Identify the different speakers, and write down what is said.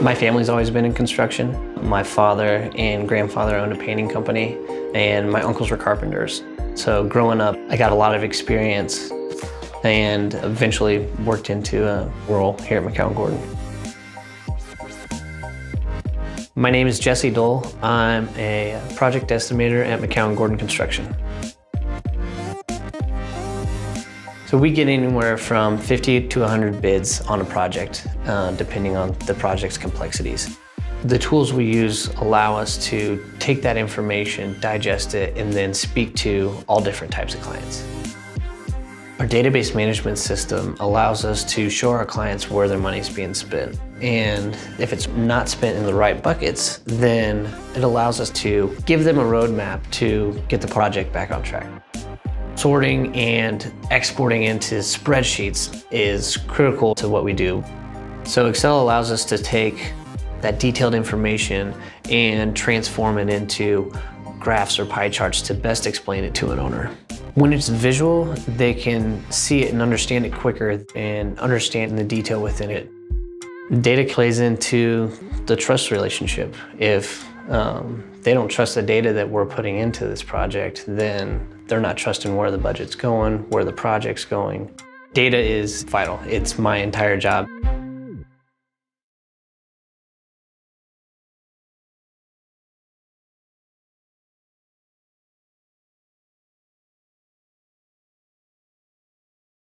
Speaker 1: My family's always been in construction. My father and grandfather owned a painting company, and my uncles were carpenters. So growing up, I got a lot of experience and eventually worked into a role here at McCownGordon. My name is Jesse Dole. I'm a project estimator at McCownGordon Construction. So we get anywhere from 50 to 100 bids on a project, uh, depending on the project's complexities. The tools we use allow us to take that information, digest it, and then speak to all different types of clients. Our database management system allows us to show our clients where their money is being spent. And if it's not spent in the right buckets, then it allows us to give them a roadmap to get the project back on track. Sorting and exporting into spreadsheets is critical to what we do. So Excel allows us to take that detailed information and transform it into graphs or pie charts to best explain it to an owner. When it's visual, they can see it and understand it quicker and understand the detail within it. Data plays into the trust relationship. If um, they don't trust the data that we're putting into this project, then they're not trusting where the budget's going, where the project's going. Data is vital. It's my entire job.